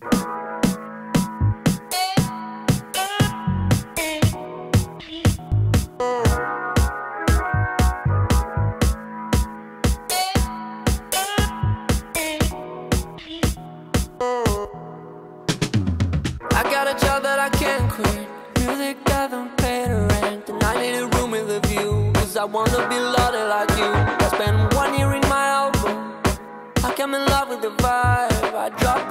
I got a job that I can't quit. Music doesn't pay the rent. And I need a room with a view. Cause I wanna be loaded like you. I spent one year in my album. I came in love with the vibe. I drop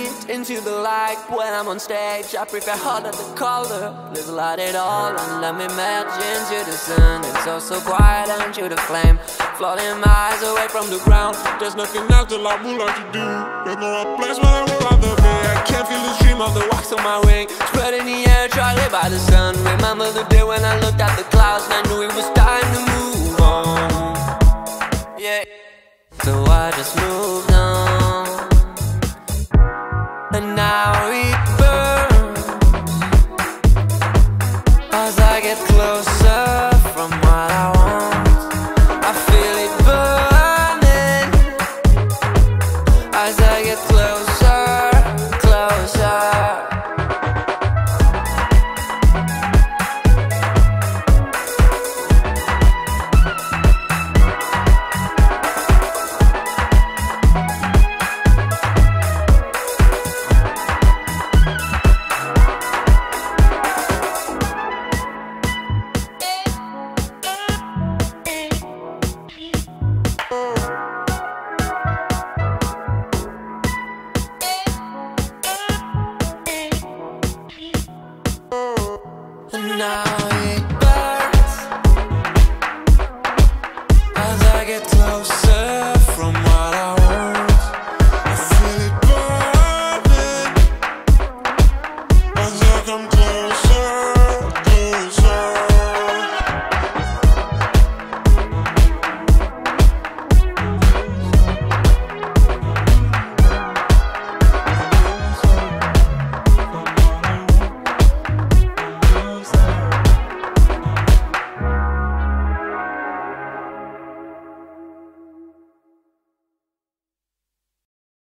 into the light when I'm on stage. I prefer harder the color. Let's light it all and let me imagine into the sun. It's all so quiet you the flame. Floating eyes away from the ground. There's nothing else that I would like to do. There's no place where I would rather be. I can't feel the stream of the wax on my wing. Spread in the air, try live by the sun. Remember the day when I looked at the clouds and I knew it was time to move on. Yeah. So I just moved on. as I get close. Now it burns. As I get closer.